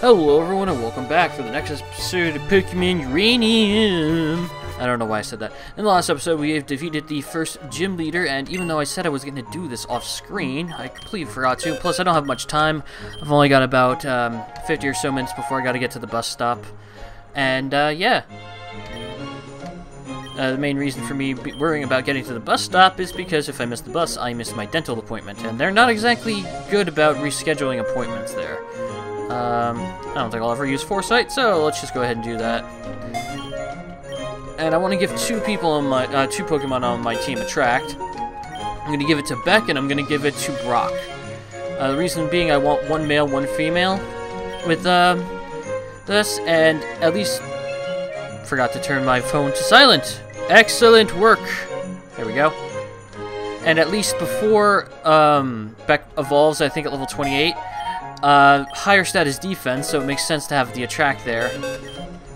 Hello everyone and welcome back for the next episode of Pokemon Uranium. I don't know why I said that. In the last episode we have defeated the first gym leader and even though I said I was going to do this off screen, I completely forgot to. Plus I don't have much time. I've only got about um, 50 or so minutes before I got to get to the bus stop. And uh, yeah. Uh, the main reason for me worrying about getting to the bus stop is because if I miss the bus, I miss my dental appointment. And they're not exactly good about rescheduling appointments there. Um, I don't think I'll ever use Foresight, so let's just go ahead and do that. And I want to give two people on my, uh, two Pokemon on my team Attract. I'm going to give it to Beck, and I'm going to give it to Brock. Uh, the reason being I want one male, one female with uh, this, and at least forgot to turn my phone to silent. Excellent work. There we go. And at least before um, Beck evolves, I think at level 28, uh, higher status defense, so it makes sense to have the attract there.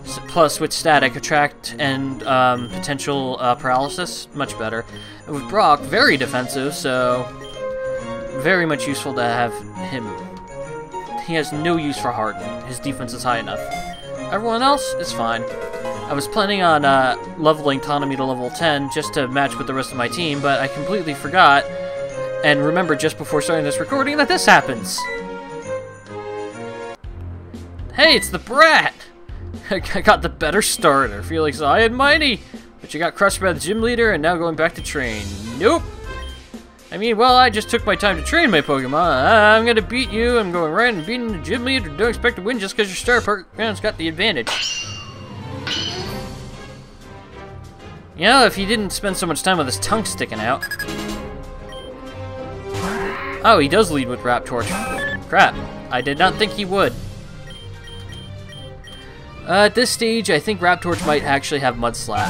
So, plus, with static, attract and um, potential uh, paralysis, much better. And with Brock, very defensive, so very much useful to have him. He has no use for Harden. His defense is high enough. Everyone else is fine. I was planning on uh, leveling Tanami to level 10 just to match with the rest of my team, but I completely forgot and remembered just before starting this recording that this happens. Hey, it's the Brat! I got the better starter. Felix, I and Mighty! But you got crushed by the gym leader and now going back to train. Nope! I mean, well, I just took my time to train my Pokemon. I'm gonna beat you. I'm going right and beating the gym leader. Don't expect to win just because your star Pokemon's got the advantage. You know, if he didn't spend so much time with his tongue sticking out. Oh, he does lead with Raptorch. Crap. I did not think he would. Uh, at this stage, I think Raptorch might actually have Mud Slap.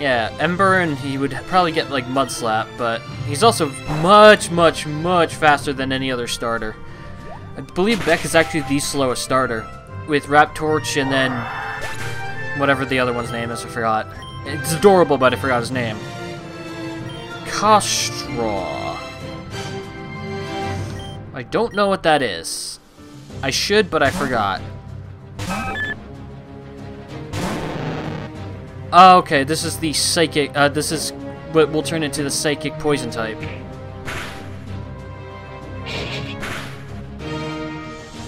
Yeah, Ember and he would probably get like Mud Slap, but he's also much, much, much faster than any other starter. I believe Beck is actually the slowest starter, with Raptorch and then whatever the other one's name is, I forgot. It's adorable, but I forgot his name. Kostraw. I don't know what that is. I should, but I forgot. Oh, okay, this is the psychic, uh, this is what will turn into the psychic poison type.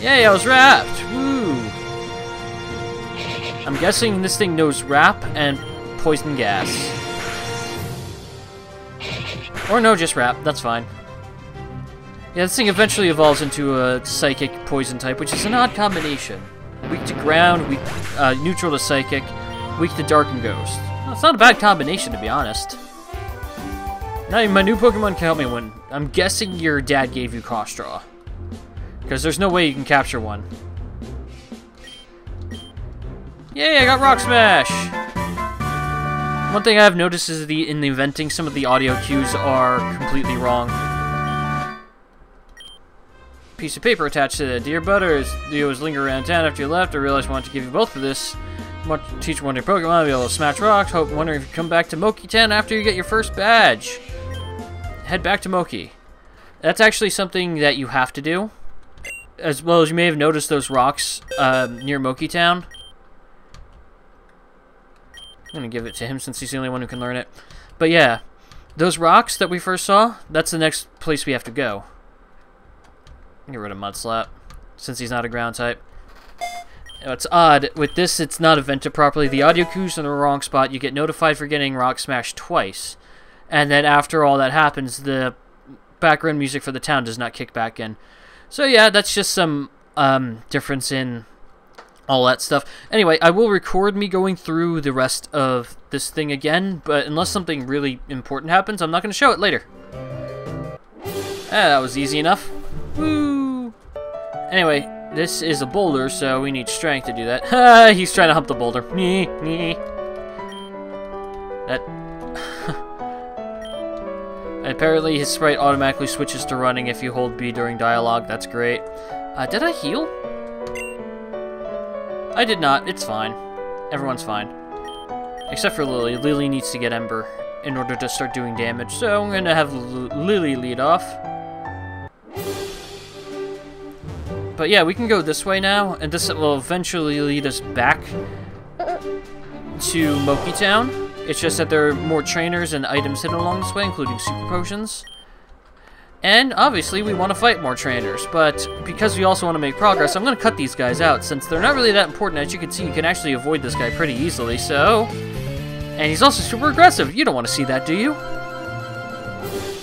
Yay, I was wrapped! Woo! I'm guessing this thing knows wrap and poison gas. Or no, just wrap, that's fine. Yeah, this thing eventually evolves into a psychic poison type, which is an odd combination. Weak to ground, weak, uh, neutral to psychic, weak to dark and ghost. Well, it's not a bad combination, to be honest. Now, my new Pokemon can help me win. I'm guessing your dad gave you Kostraw. Because there's no way you can capture one. Yay, I got Rock Smash! One thing I've noticed is the in the inventing, some of the audio cues are completely wrong piece of paper attached to it. Dear Butters, you always linger around town after you left. I realized I wanted to give you both of this. Want to teach one your Pokemon, to be able to smash rocks. Hope, wondering if you come back to Moki Town after you get your first badge. Head back to Moki. That's actually something that you have to do. As well as you may have noticed those rocks um, near Moki Town. I'm going to give it to him since he's the only one who can learn it. But yeah, those rocks that we first saw, that's the next place we have to go. Get rid of Mudslap, since he's not a ground type. It's odd. With this, it's not invented properly. The audio cue's in the wrong spot. You get notified for getting Rock Smash twice. And then after all that happens, the background music for the town does not kick back in. So yeah, that's just some um, difference in all that stuff. Anyway, I will record me going through the rest of this thing again, but unless something really important happens, I'm not going to show it later. Ah, that was easy enough. Woo! Anyway, this is a boulder, so we need strength to do that. He's trying to hump the boulder. That... apparently his sprite automatically switches to running if you hold B during dialogue. That's great. Uh, did I heal? I did not. It's fine. Everyone's fine. Except for Lily. Lily needs to get Ember in order to start doing damage. So I'm to have L Lily lead off. But yeah, we can go this way now, and this will eventually lead us back to Moki Town. It's just that there are more trainers and items hidden along this way, including super potions. And obviously we want to fight more trainers, but because we also want to make progress, I'm going to cut these guys out since they're not really that important. As you can see, you can actually avoid this guy pretty easily, so... And he's also super aggressive. You don't want to see that, do you?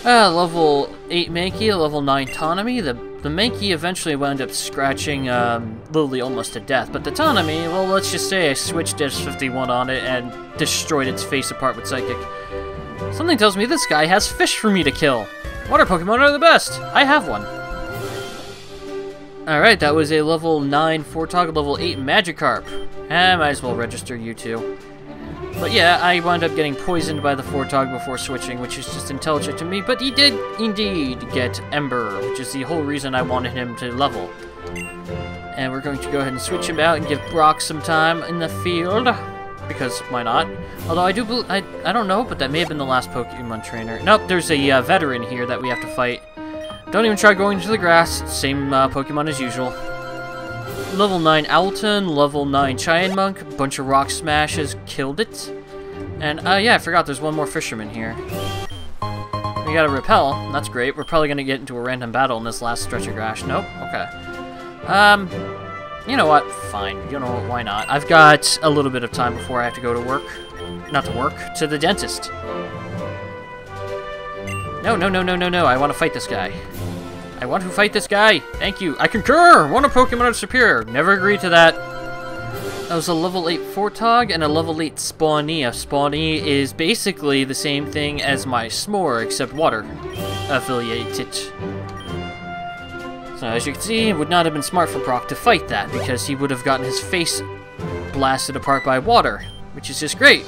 Uh, level 8 Mankey, level 9 Tanami. The, the Mankey eventually wound up scratching um, Lily almost to death, but the Tanami, well, let's just say I switched S51 on it and destroyed its face apart with Psychic. Something tells me this guy has fish for me to kill. Water Pokemon are the best! I have one. Alright, that was a level 9 Fortog, level 8 Magikarp. Eh, I might as well register you two. But yeah, I wound up getting poisoned by the Fortog before switching, which is just intelligent to me, but he did indeed get Ember, which is the whole reason I wanted him to level. And we're going to go ahead and switch him out and give Brock some time in the field because why not? Although I do, I, I don't know, but that may have been the last Pokemon trainer. Nope, there's a uh, veteran here that we have to fight. Don't even try going to the grass. Same uh, Pokemon as usual. Level 9 Owlton, level 9 Chyinmunk, bunch of rock smashes, killed it. And, uh, yeah, I forgot there's one more fisherman here. We got a Repel, that's great. We're probably to get into a random battle in this last stretch of grass. Nope, okay. Um, you know what? Fine. You know what? Why not? I've got a little bit of time before I have to go to work. Not to work, to the dentist. No, no, no, no, no, no. I want to fight this guy. I want to fight this guy. Thank you. I concur. One of Pokemon is superior. Never agree to that. That was a level 8 Fortog and a level 8 Spawnee. A Spawnee is basically the same thing as my S'more, except water affiliated. So as you can see, it would not have been smart for Brock to fight that, because he would have gotten his face blasted apart by water, which is just great.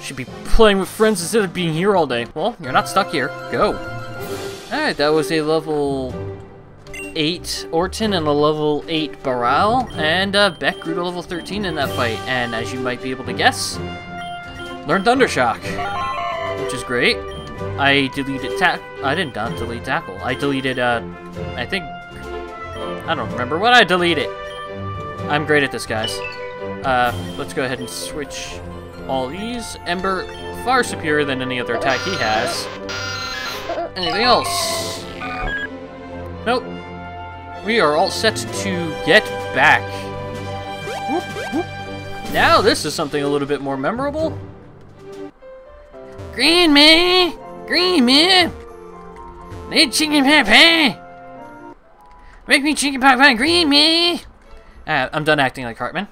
Should be playing with friends instead of being here all day. Well, you're not stuck here. Go. Alright, that was a level 8 Orton and a level 8 Baral, and uh, Beck grew to level 13 in that fight, and as you might be able to guess, learned Thundershock, which is great. I deleted tack. I didn't delete tackle. I deleted, uh, I think I don't remember what I deleted. It. I'm great at this, guys. Uh, let's go ahead and switch all these. Ember, far superior than any other attack he has. Anything else? Nope. We are all set to get back. Whoop, whoop. Now this is something a little bit more memorable. Green man! Green man! Need chicken pie Make me chicken pie pie green, me! Uh, I'm done acting like Hartman.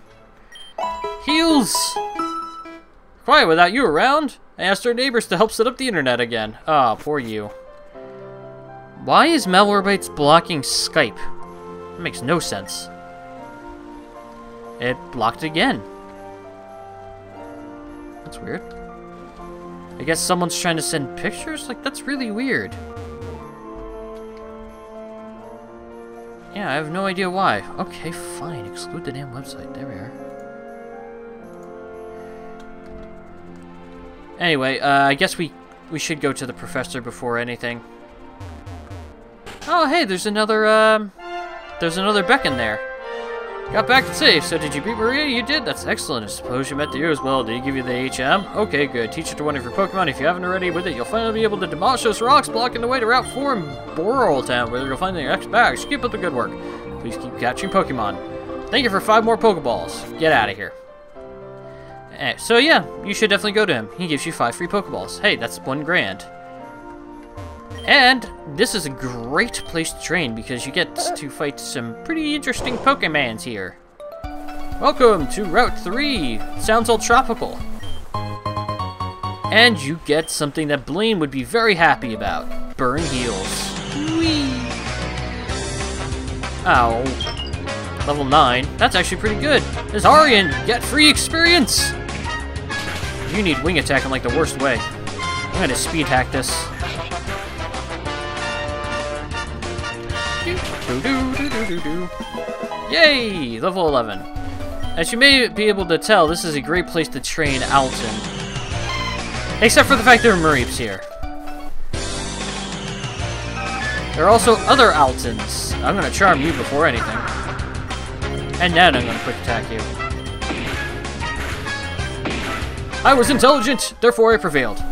Heels! Quiet without you around. I asked our neighbors to help set up the internet again. Ah, oh, poor you. Why is Malwarebytes blocking Skype? That makes no sense. It blocked again. That's weird. I guess someone's trying to send pictures? Like, that's really weird. Yeah, I have no idea why. Okay, fine. Exclude the damn website. There we are. Anyway, uh, I guess we we should go to the professor before anything. Oh, hey, there's another, um, there's another Beck in there. Got back safe, so did you beat Maria? You did? That's excellent. I suppose you met the year as well. Did he give you the HM? Okay, good. Teach it to one of your Pokemon. If you haven't already with it, you'll finally be able to demolish those rocks blocking the way to Route 4 in Boral Town, where you'll find the X bags. Keep up the good work. Please keep catching Pokemon. Thank you for five more Pokeballs. Get out of here. Eh, so yeah, you should definitely go to him. He gives you five free Pokeballs. Hey, that's one grand. And this is a great place to train because you get to fight some pretty interesting Pokemons here. Welcome to Route 3. Sounds all tropical. And you get something that Blaine would be very happy about. Burn Heals. Whee! Ow. Level 9. That's actually pretty good. Azarian, get free experience! You need wing attack in like the worst way. I'm gonna speed hack this. Yay! Level 11. As you may be able to tell, this is a great place to train Alton. Except for the fact there are Mareeps here. There are also other Altons. I'm gonna charm you before anything. And then I'm gonna quick attack you. I was intelligent, therefore I prevailed.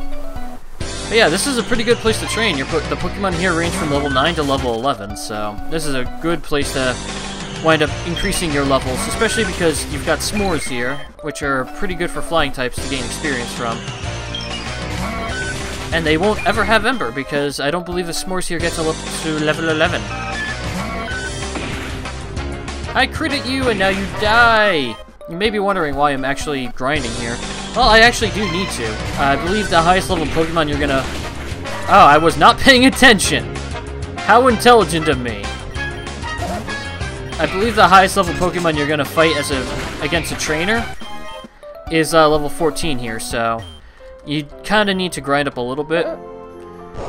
But yeah, this is a pretty good place to train. Your the Pokemon here range from level 9 to level 11, so this is a good place to wind up increasing your levels, especially because you've got S'mores here, which are pretty good for flying types to gain experience from. And they won't ever have Ember, because I don't believe the S'mores here gets up to level 11. I crit at you, and now you die! You may be wondering why I'm actually grinding here. Well, I actually do need to. I believe the highest level Pokemon you're gonna... Oh, I was not paying attention! How intelligent of me. I believe the highest level Pokemon you're gonna fight as a against a trainer is uh, level 14 here, so you kind of need to grind up a little bit.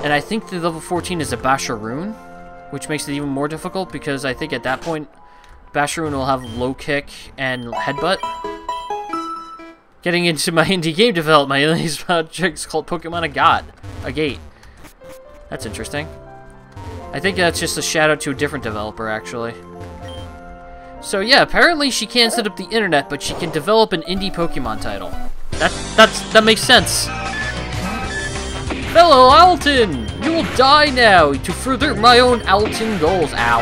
And I think the level 14 is a Basharoon, which makes it even more difficult because I think at that point Basharoon will have low kick and headbutt. Getting into my indie game development, my latest uh, project is called Pokemon A God, A Gate. That's interesting. I think that's just a shout out to a different developer, actually. So yeah, apparently she can't set up the internet, but she can develop an indie Pokemon title. That that's that makes sense. Fellow Alton, you will die now to further my own Alton goals. Ow.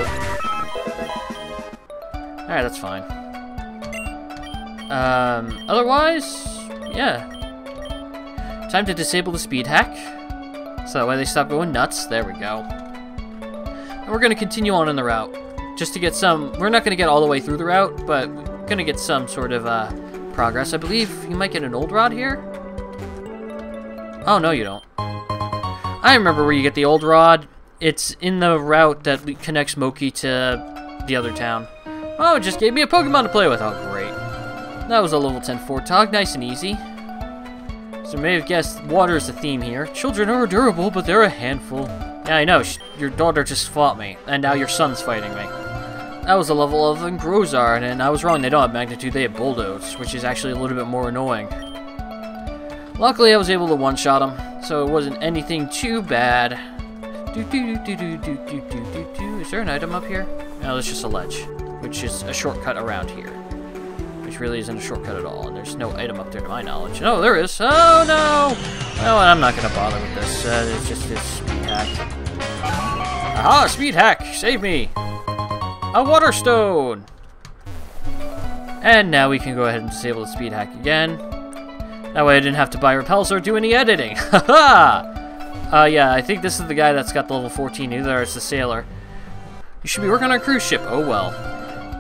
Alright, that's fine. Um, otherwise, yeah. Time to disable the speed hack. So that way they stop going nuts. There we go. And we're going to continue on in the route. Just to get some... We're not going to get all the way through the route, but we're going to get some sort of uh, progress. I believe you might get an old rod here. Oh, no you don't. I remember where you get the old rod. It's in the route that connects Moki to the other town. Oh, it just gave me a Pokemon to play with. Oh, great. That was a level 10 Fortog, nice and easy. So you may have guessed water is the theme here. Children are durable, but they're a handful. Yeah, I know. Your daughter just fought me, and now your son's fighting me. That was a level of Engrozar, and I was wrong. They don't have Magnitude, they have Bulldoze, which is actually a little bit more annoying. Luckily, I was able to one-shot him, so it wasn't anything too bad. Do do do do do do do do. Is there an item up here? No, there's just a ledge which is a shortcut around here. Really isn't a shortcut at all, and there's no item up there to my knowledge. No, there is. Oh, no! Well, I'm not to bother with this. Uh, it's just this speed hack. Aha, speed hack! Save me! A water stone! And now we can go ahead and disable the speed hack again. That way I didn't have to buy repels or do any editing. Haha! uh, yeah, I think this is the guy that's got the level 14. Either it's the sailor. You should be working on a cruise ship. Oh well.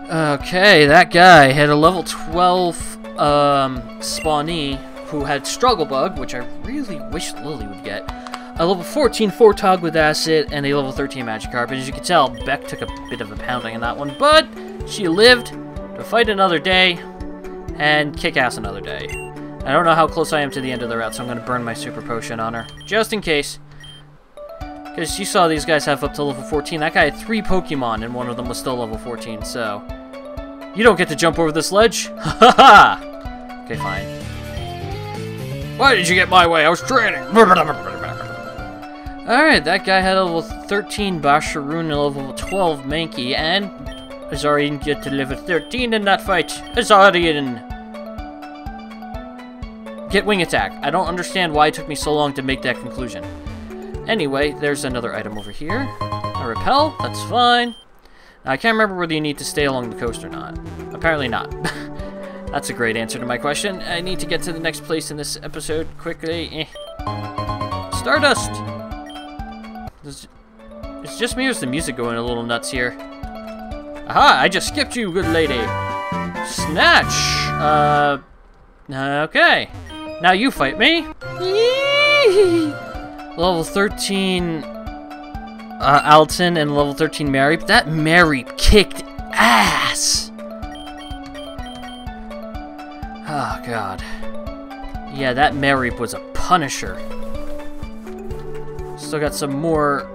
Okay, that guy had a level 12 um, Spawnee who had Struggle Bug, which I really wish Lily would get. A level 14 Fortog with Acid, and a level 13 magic Magikarp. As you can tell, Beck took a bit of a pounding in that one, but she lived to fight another day and kick ass another day. I don't know how close I am to the end of the route, so I'm going to burn my Super Potion on her, just in case. Because you saw these guys have up to level 14. That guy had three Pokemon, and one of them was still level 14, so... You don't get to jump over this ledge. Ha ha ha! Okay, fine. Why did you get my way? I was training! Alright, that guy had a level 13 Basharoon and level 12 Mankey, and Azarian get to level 13 in that fight. Azarian! Get Wing Attack. I don't understand why it took me so long to make that conclusion. Anyway, there's another item over here. A repel, that's fine. Now, I can't remember whether you need to stay along the coast or not. Apparently not. that's a great answer to my question. I need to get to the next place in this episode quickly. Eh. Stardust! It's just me or is the music going a little nuts here? Aha! I just skipped you, good lady! Snatch! Uh... Okay. Now you fight me. Level 13 uh, Alton and level 13 Mareep. That Mary kicked ass! Oh, God. Yeah, that Mary was a punisher. Still got some more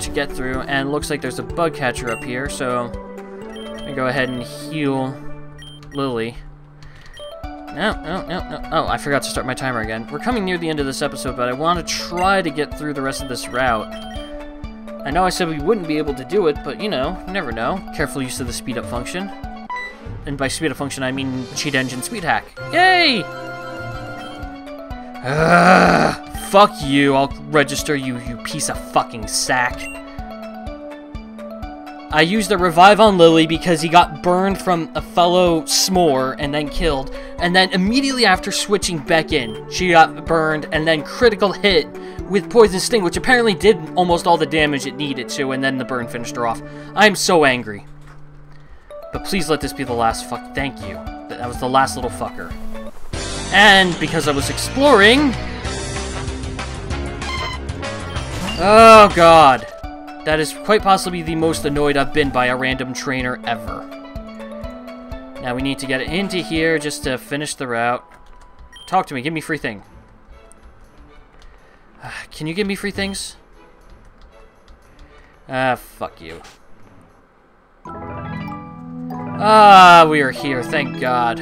to get through, and looks like there's a bug catcher up here, so I'm gonna go ahead and heal Lily. No, no, no, no. Oh, I forgot to start my timer again. We're coming near the end of this episode, but I want to try to get through the rest of this route. I know I said we wouldn't be able to do it, but you know, never know. Careful use of the speed up function. And by speed up function, I mean cheat engine speed hack. Yay! Ugh, fuck you, I'll register you, you piece of fucking sack. I used a revive on Lily because he got burned from a fellow s'more and then killed. And then immediately after switching Beck in, she got burned and then critical hit with Poison Sting, which apparently did almost all the damage it needed to, and then the burn finished her off. I'm so angry. But please let this be the last fuck. Thank you. That was the last little fucker. And because I was exploring... Oh god. That is quite possibly the most annoyed I've been by a random trainer ever. Now we need to get into here just to finish the route. Talk to me, give me free thing. Can you give me free things? Ah, fuck you. Ah, we are here, thank God.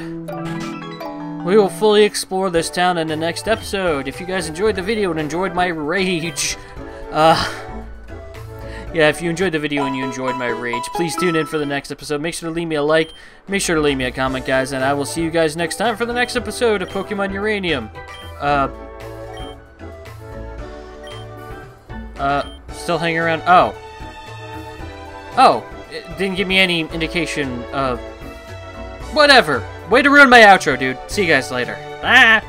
We will fully explore this town in the next episode. If you guys enjoyed the video and enjoyed my rage, uh, yeah, if you enjoyed the video and you enjoyed my rage, please tune in for the next episode. Make sure to leave me a like, make sure to leave me a comment, guys, and I will see you guys next time for the next episode of Pokemon Uranium. Uh... Uh, still hanging around? Oh. Oh, it didn't give me any indication of... Whatever. Way to ruin my outro, dude. See you guys later. Ah!